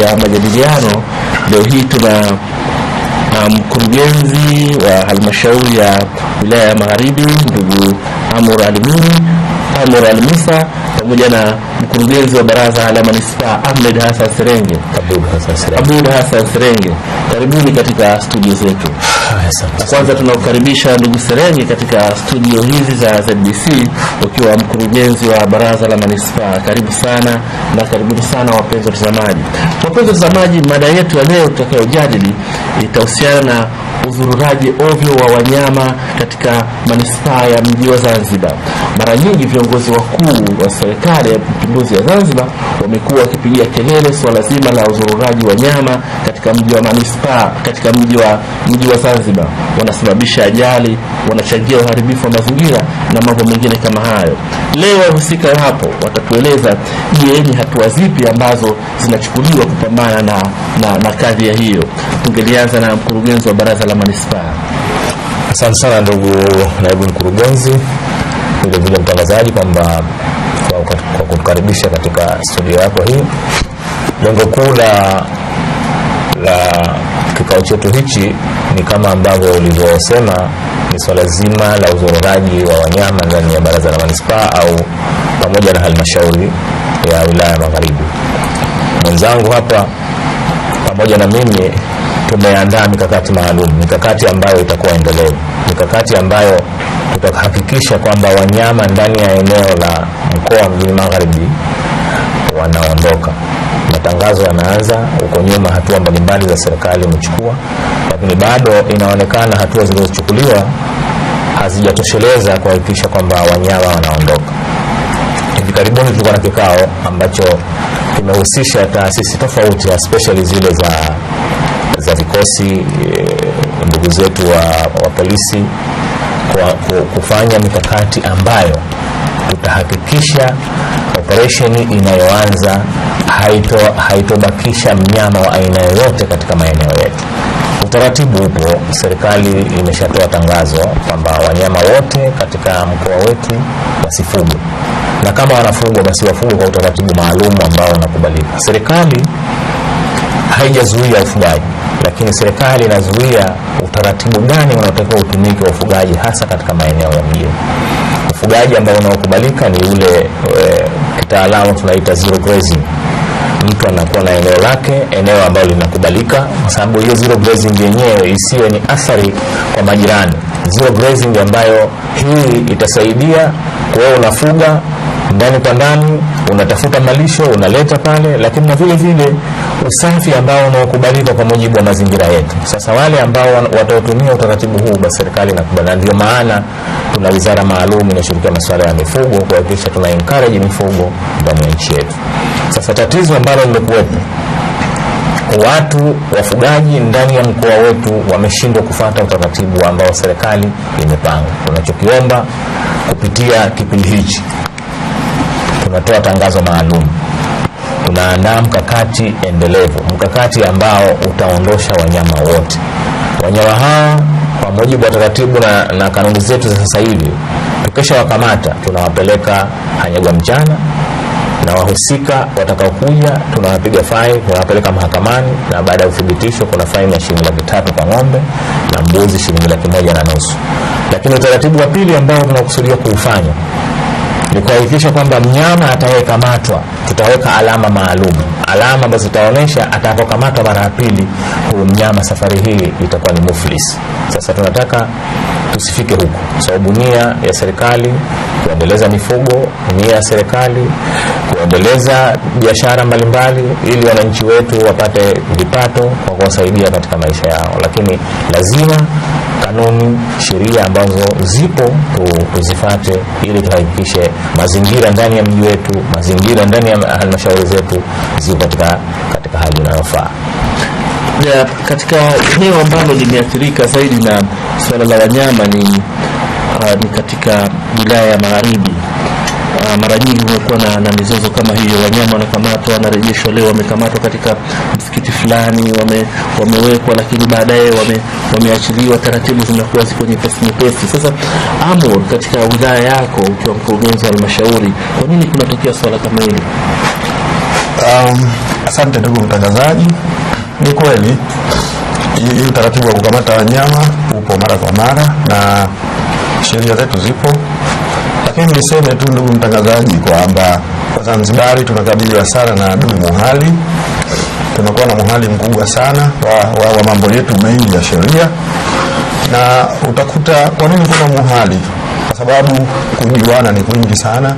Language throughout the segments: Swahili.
ya majadiliano. Leo hii tuna na mkurugenzi wa halmashauri ya wilaya ya Magharibi ndugu Amur Alimuni Amur Almusa pamoja na mkurugenzi wa baraza la manispaa Ahmed Hassan Serenge Abud Hassan Serenge. Abud Hassan Serenge, karibuni katika studio zetu. Kwanza tunakukaribisha ndugu serengi katika studio hizi za ZBC ukiwa mkurugenzi wa baraza la manispaa. Karibu sana na karibuni sana wapenzi watazamaji. Wapenzi watazamaji, mada yetu ya leo tutakayojadili itahusiana na uzururaji ovyo wa wanyama katika manispaa ya mji wa Zanzibar. Mara nyingi viongozi wakuu wa serikali ya mapinduzi ya Zanzibar wamekuwa wakipigia kelele suala zima la uzururaji wa wanyama katika mji wa manispaa katika mji wa mji wa Zanzibar. Wanasababisha ajali, wanachangia uharibifu wa mazingira na mambo mengine kama hayo. Leo wahusika hapo watatueleza, je, ni hatua zipi ambazo zinachukuliwa kupambana na, na, na kadhi ya hiyo. Tungelianza na mkurugenzi wa baraza la manispaa. Asante sana ndugu naibu mkurugenzi, vile vile mtangazaji, kwamba kwa, kwa kutukaribisha katika studio yako hii. Lengo kuu la la kikao chetu hichi ni kama ambavyo ulivyosema, ni swala zima la uzororaji wa wanyama ndani ya baraza la manispaa au pamoja na halmashauri ya wilaya ya Magharibi. Mwenzangu hapa pamoja na mimi tumeandaa mikakati maalum, mikakati ambayo itakuwa endelevu, mikakati ambayo tutahakikisha kwamba wanyama ndani ya eneo la mkoa wa Mjini Magharibi wanaondoka. Matangazo yanaanza huko nyuma, hatua mbalimbali za serikali imechukua, lakini bado inaonekana hatua zilizochukuliwa hazijatosheleza kuhakikisha kwamba wanyama wanaondoka. Hivi karibuni tulikuwa na kikao ambacho kimehusisha taasisi tofauti especially zile za za vikosi e, ndugu zetu wa, wa polisi kwa, kufanya mikakati ambayo tutahakikisha operesheni inayoanza haito haitobakisha mnyama wa aina yoyote katika maeneo yetu. Utaratibu upo, serikali imeshatoa tangazo kwamba wanyama wote katika mkoa wetu wasifugwe, na kama wanafugwa basi wafugwe kwa utaratibu maalum ambao unakubalika. Serikali haijazuia ufugaji, lakini serikali inazuia utaratibu gani unaotakiwa utumike wa ufugaji, hasa katika maeneo ya mjini. Ufugaji ambao unaokubalika ni ule e, kitaalamu tunaita zero grazing. Mtu anakuwa na eneo lake, eneo ambalo linakubalika, kwa sababu hiyo zero grazing yenyewe isiwe ni athari kwa majirani. Zero grazing ambayo hii itasaidia wewe unafuga ndani kwa ndani unatafuta malisho unaleta pale, lakini na vile vile usafi ambao unaokubalika kwa mujibu wa mazingira yetu. Sasa wale ambao wataotumia utaratibu huu, basi serikali inakubaliana. Ndio maana tuna wizara maalum inashughulikia masuala ya mifugo kuhakikisha tuna encourage mifugo ndani ya nchi yetu. Sasa tatizo ambalo limekuwepo watu wafugaji ndani ya mkoa wetu wameshindwa kufata utaratibu ambao serikali imepanga. Tunachokiomba kupitia kipindi hichi tunatoa tangazo maalum, tunaandaa mkakati endelevu, mkakati ambao utaondosha wanyama wote. Wanyama hawa kwa mujibu wa taratibu na, na kanuni zetu za sasa hivi, tukisha wakamata tunawapeleka Hanyagwa mchana na wahusika watakaokuja tunawapiga fai tunawapeleka mahakamani, na baada ya uthibitisho kuna faini ya shilingi laki tatu kwa ng'ombe na mbuzi shilingi laki moja na nusu. Lakini utaratibu wa pili ambao tunakusudia kuufanya ni kuhakikisha kwamba mnyama atakayekamatwa tutaweka alama maalum, alama ambazo zitaonyesha atakapokamatwa mara ya pili, huyu mnyama safari hii itakuwa ni muflis. Sasa tunataka tusifike huko, sababu nia ya serikali kuendeleza mifugo, nia ya serikali kuendeleza biashara mbalimbali, ili wananchi wetu wapate vipato kwa kuwasaidia katika maisha yao, lakini lazima kanuni, sheria ambazo zipo tu, tuzifate ili tuhakikishe mazingira ndani ya mji wetu, mazingira ndani ya halmashauri zetu ziko katika, katika hali inayofaa. Ya, katika eneo ambalo limeathirika zaidi na suala la wanyama ni, uh, ni katika wilaya ya Magharibi. Mara nyingi kumekuwa na, na mizozo kama hiyo, wanyama wanakamatwa, wanarejeshwa. Leo wamekamatwa katika msikiti fulani, wame, wamewekwa lakini baadaye wame, wameachiliwa. Taratibu zinakuwa ziko nyepesi nyepesi. Sasa Amor, katika wilaya yako ukiwa mkurugenzi wa halmashauri, kwa nini kunatokea swala kama hili? Um, Asante ndugu mtangazaji, ni kweli hii utaratibu wa kukamata wanyama upo mara kwa mara na sheria zetu zipo, lakini niseme tu ndugu mtangazaji kwamba Wazanzibari tunakabiliwa sana na adui muhali. Tunakuwa na muhali mkubwa sana wa, wa, wa mambo yetu mengi ya sheria, na utakuta kwa nini kuna muhali? Kwa sababu kujuana ni kwingi sana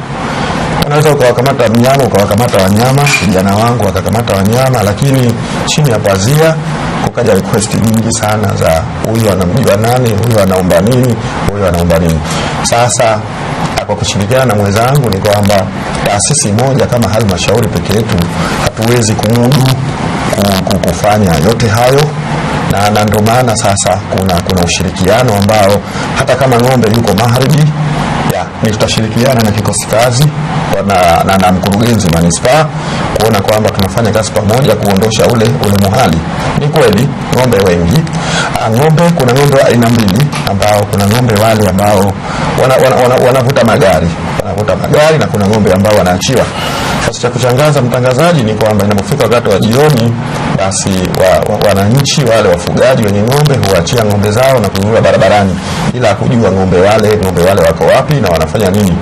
unaweza ukawakamata mnyama ukawakamata wanyama, vijana wangu wakakamata wanyama, lakini chini ya pazia kukaja request nyingi sana za huyu anamjua nani, huyu anaomba nini, huyu anaomba nini. Sasa kwa kushirikiana na mwenzangu ni kwamba taasisi moja kama halmashauri peke yetu hatuwezi kumudu ku- ku- kufanya yote hayo na, na maana sasa kuna, kuna ushirikiano ambao hata kama ng'ombe yuko magharibi ni tutashirikiana na kikosi kazi na, na, na mkurugenzi manispaa kuona kwamba tunafanya kazi pamoja kuondosha ule ule muhali. Ni kweli ng'ombe wengi ah, ng'ombe kuna ng'ombe wa aina mbili ambao kuna ng'ombe wale ambao wanavuta wana, wana, wana magari wanavuta magari na kuna ng'ombe ambao wanaachiwa. Sasa cha kuchangaza mtangazaji ni kwamba inapofika wakati wa jioni, basi wa, wa, wananchi wale wafugaji wenye ng'ombe huachia ng'ombe zao na kuzurura barabarani bila kujua ng'ombe wale ng'ombe wale wako wapi na wanafanya nini.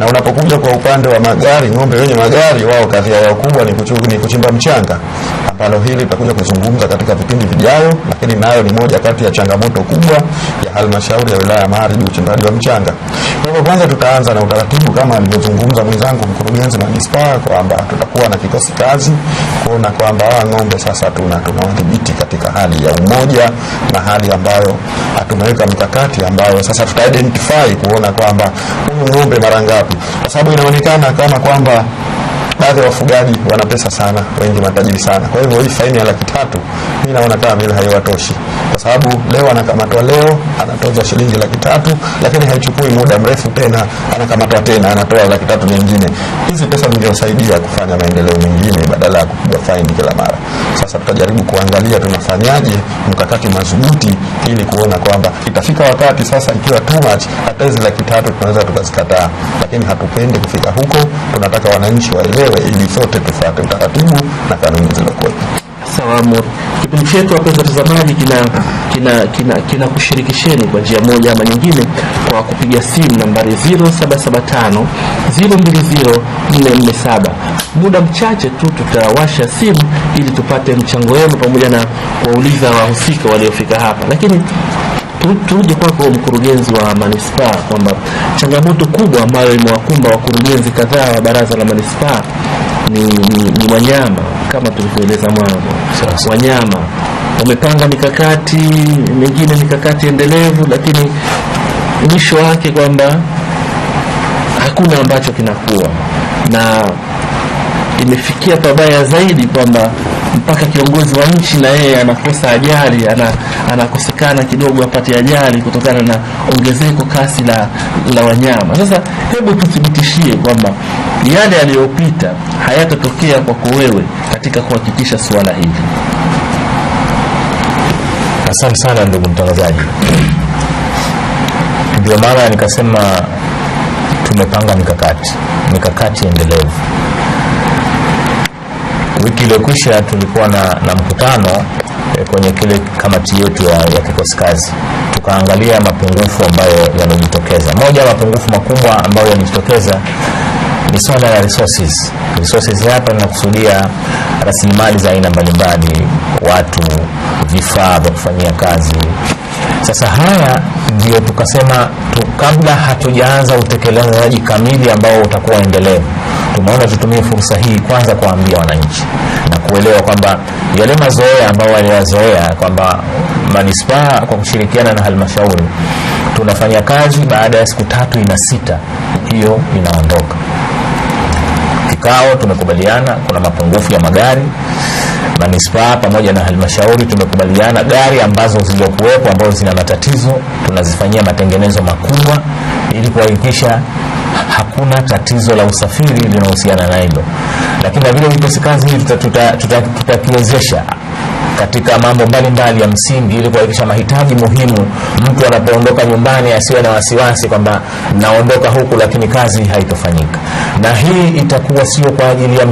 Na unapokuja kwa upande wa magari, ng'ombe wenye magari wao kazi yao kubwa ni, ni kuchimba mchanga ambalo hili tutakuja kuzungumza katika vipindi vijayo, lakini nayo ni moja kati ya changamoto kubwa ya halmashauri ya wilaya ya Magharibi, uchimbaji wa mchanga. Kwa hivyo kwanza tutaanza na utaratibu kama alivyozungumza mwenzangu mkurugenzi manispaa kwamba tutakuwa na kikosi kazi kuona kwamba hawa ng'ombe sasa tuna tunawadhibiti katika hali ya umoja na hali ambayo tumeweka mkakati ambayo sasa tuta identify kuona kwamba huyu ng'ombe mara ngapi, kwa sababu inaonekana kama kwamba baadhi ya wafugaji wana pesa sana, wengi matajiri sana. Kwa hivyo hii faini ya laki tatu mi naona kama vile haiwatoshi, kwa sababu leo anakamatwa leo anatoza shilingi laki tatu, lakini haichukui muda mrefu tena anakamatwa tena anatoa laki tatu nyingine. Hizi pesa zingewasaidia kufanya maendeleo mengine badala ya kupiga faini kila mara. Sasa tutajaribu kuangalia tunafanyaje mkakati madhubuti ili kuona kwamba itafika wakati sasa, ikiwa too much, hata hizi laki tatu tunaweza tukazikataa, lakini hatupendi kufika huko. Tunataka wananchi waelewe, ili sote tufuate utaratibu na kanuni zilizokuwepo. Sawa Amur, kipindi chetu wapenzi watazamaji, kina kina kina kina kushirikisheni kwa njia moja ama nyingine kwa kupiga simu nambari 0775 020 447. Muda mchache tu tutawasha simu ili tupate mchango wenu pamoja na kuwauliza wahusika waliofika hapa, lakini tu- turudi kwako mkurugenzi wa manispaa kwamba changamoto kubwa ambayo imewakumba wakurugenzi kadhaa wa baraza la manispaa ni, ni, ni wanyama kama tulivyoeleza mwanzo wanyama. Wamepanga mikakati mingine mikakati endelevu lakini mwisho wake kwamba hakuna ambacho kinakuwa. Na imefikia pabaya zaidi kwamba mpaka kiongozi wa nchi na yeye anakosa ajali ana, anakosekana kidogo apate ajali kutokana na ongezeko kasi la, la wanyama. Sasa hebu tuthibitishie kwamba yale yaliyopita hayatatokea kwako wewe katika kuhakikisha suala hili Asante sana ndugu mtangazaji. Ndio maana nikasema tumepanga mikakati, mikakati endelevu. Wiki iliyokwisha tulikuwa na, na mkutano e, kwenye kile kamati yetu ya, ya kikosi kazi, tukaangalia mapungufu ambayo yamejitokeza. Moja ya mapungufu makubwa ambayo yamejitokeza ni swala la resources. Resources hapa ninakusudia rasilimali za aina mbalimbali, watu, vifaa vya kufanyia kazi. Sasa haya ndio tukasema tu, kabla hatujaanza utekelezaji kamili ambao utakuwa endelevu, tumeona tutumie fursa hii kwanza kuwaambia wananchi na kuelewa kwamba yale mazoea ambayo waliyazoea kwamba manispaa kwa kushirikiana na halmashauri tunafanya kazi baada ya siku tatu ina sita, hiyo inaondoka kikao tumekubaliana kuna mapungufu ya magari manispaa pamoja na halmashauri tumekubaliana gari ambazo zilizokuwepo ambazo zina matatizo tunazifanyia matengenezo makubwa ili kuhakikisha hakuna tatizo la usafiri linahusiana na hilo. Lakini na vile vikosi kazi hivi tutakiwezesha tuta, tuta, tutakiwezesha katika mambo mbalimbali ya msingi ili kuhakikisha mahitaji muhimu mtu anapoondoka nyumbani asiwe na wasiwasi kwamba naondoka huku lakini kazi haitofanyika. Na hii itakuwa sio kwa ajili ya